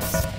Thanks.